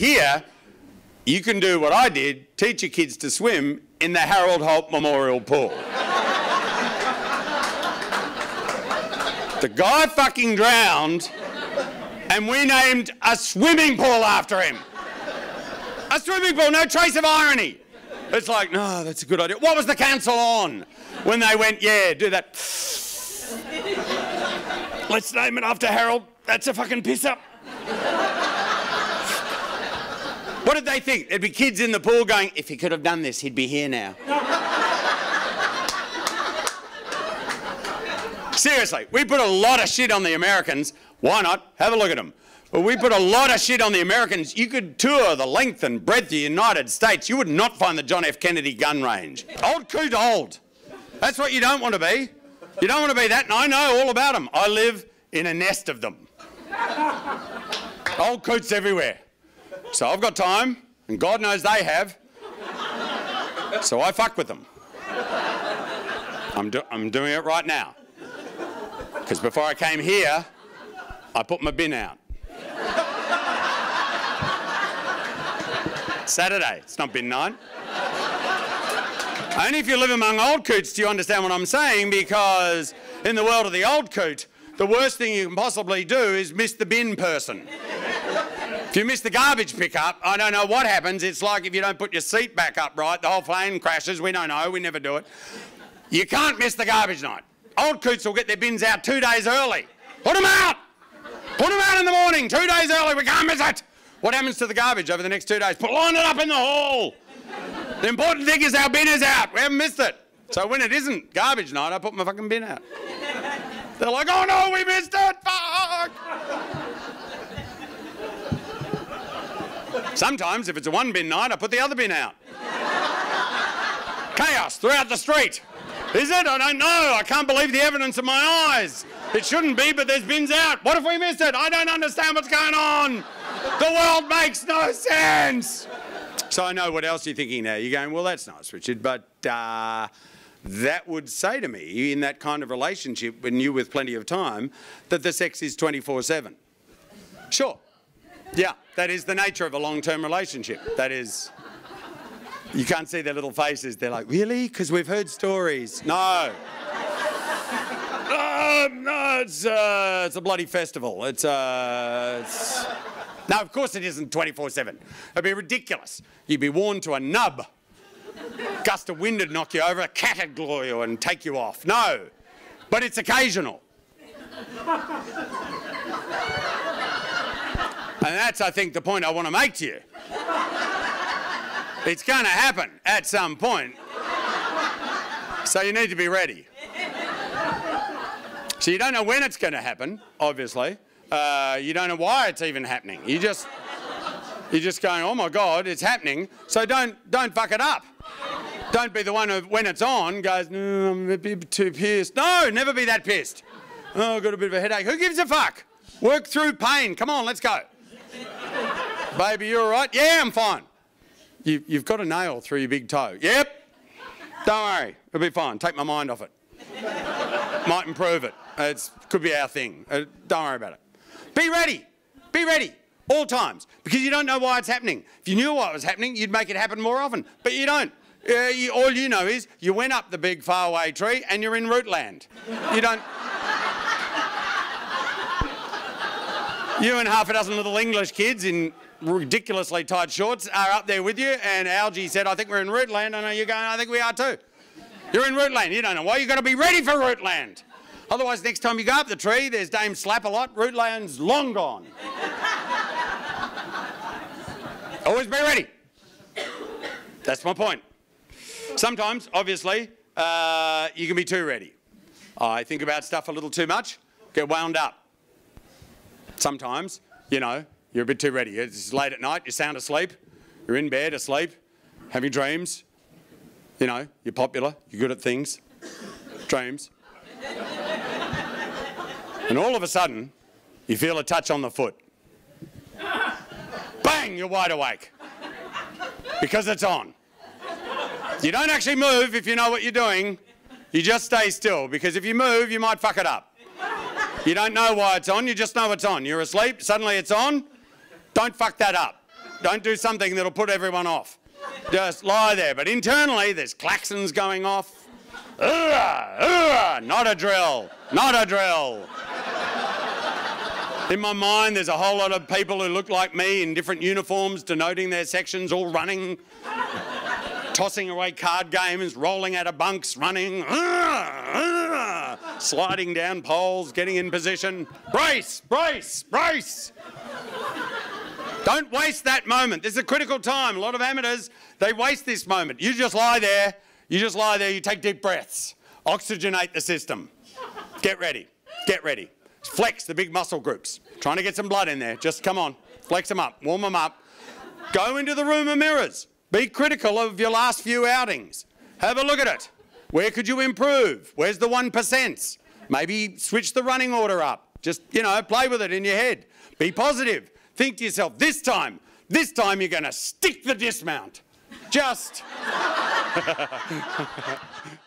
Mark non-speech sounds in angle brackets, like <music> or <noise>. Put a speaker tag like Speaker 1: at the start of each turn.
Speaker 1: Here, you can do what I did, teach your kids to swim in the Harold Holt Memorial Pool. the guy fucking drowned, and we named a swimming pool after him. A swimming pool, no trace of irony. It's like, no, that's a good idea. What was the council on when they went, yeah, do that? Let's name it after Harold. That's a fucking piss up. What did they think? There'd be kids in the pool going, if he could have done this, he'd be here now. Seriously, we put a lot of shit on the Americans. Why not? Have a look at them. Well, we put a lot of shit on the Americans. You could tour the length and breadth of the United States. You would not find the John F. Kennedy gun range. Old coot old. That's what you don't want to be. You don't want to be that, and I know all about them. I live in a nest of them. Old coots everywhere. So I've got time, and God knows they have. So I fuck with them. I'm, do I'm doing it right now. Because before I came here, I put my bin out. Saturday, it's not bin nine. Only if you live among old coots do you understand what I'm saying, because in the world of the old coot, the worst thing you can possibly do is miss the bin person. If you miss the garbage pickup, I don't know what happens. It's like if you don't put your seat back up right, the whole plane crashes. We don't know. We never do it. You can't miss the garbage night. Old coots will get their bins out two days early. Put them out! Put them out in the morning, two days early. We can't miss it. What happens to the garbage over the next two days? Put line it up in the hall. The important thing is our bin is out. We haven't missed it. So when it isn't garbage night, I put my fucking bin out. They're like, oh no, we missed it. Fuck. Sometimes, if it's a one bin night, I put the other bin out. Chaos throughout the street. Is it? I don't know. I can't believe the evidence of my eyes. It shouldn't be, but there's bins out. What if we missed it? I don't understand what's going on. The world makes no sense. So I know what else you're thinking now. You're going, well, that's nice, Richard, but uh, that would say to me, in that kind of relationship, when you're with plenty of time, that the sex is 24 7. Sure. Yeah, that is the nature of a long term relationship. That is. You can't see their little faces. They're like, really? Because we've heard stories. No. Uh, <laughs> no, it's, uh, it's a bloody festival. It's, uh, it's... No, of course it isn't 24 7. It'd be ridiculous. You'd be worn to a nub. Gust of wind would knock you over, a cat would claw you and take you off. No, but it's occasional. And that's, I think, the point I want to make to you. It's going to happen at some point. So you need to be ready. So you don't know when it's going to happen, obviously. Uh, you don't know why it's even happening. You just, you're just going, oh my God, it's happening. So don't, don't fuck it up. Don't be the one who, when it's on, goes, I'm a bit too pissed. No, never be that pissed. Oh, I've got a bit of a headache. Who gives a fuck? Work through pain. Come on, let's go. <laughs> Baby, you're all right? Yeah, I'm fine. You, you've got a nail through your big toe. Yep. Don't worry, it'll be fine. Take my mind off it. Might improve it. It could be our thing. Uh, don't worry about it. Be ready. Be ready. All times. Because you don't know why it's happening. If you knew what was happening, you'd make it happen more often. But you don't. Uh, you, all you know is you went up the big faraway tree and you're in rootland. You don't. <laughs> you and half a dozen little English kids in ridiculously tight shorts are up there with you, and Algie said, I think we're in Rootland. I know you're going, I think we are too. You're in Rootland. You don't know why. You've got to be ready for Rootland. Otherwise, next time you go up the tree, there's Dame Slap a lot. Rootland's long gone. <laughs> Always be ready. That's my point. Sometimes, obviously, uh, you can be too ready. I think about stuff a little too much, get wound up. Sometimes, you know, you're a bit too ready. It's late at night, you're sound asleep, you're in bed asleep, having dreams. You know, you're popular, you're good at things, dreams. And all of a sudden, you feel a touch on the foot. Bang, you're wide awake. Because it's on. You don't actually move if you know what you're doing. You just stay still because if you move, you might fuck it up. You don't know why it's on, you just know it's on. You're asleep, suddenly it's on. Don't fuck that up. don't do something that'll put everyone off. Just lie there. But internally, there's klaxons going off. Not a drill. Not a drill. In my mind, there's a whole lot of people who look like me in different uniforms, denoting their sections, all running, tossing away card games, rolling out of bunks, running, sliding down poles, getting in position. Brace, brace, brace. Don't waste that moment. This is a critical time. A lot of amateurs, they waste this moment. You just lie there, you just lie there, you take deep breaths, oxygenate the system. Get ready, get ready. Flex the big muscle groups. Trying to get some blood in there. Just come on. Flex them up. Warm them up. Go into the room of mirrors. Be critical of your last few outings. Have a look at it. Where could you improve? Where's the 1%? Maybe switch the running order up. Just, you know, play with it in your head. Be positive. Think to yourself, this time, this time you're going to stick the dismount. Just. <laughs>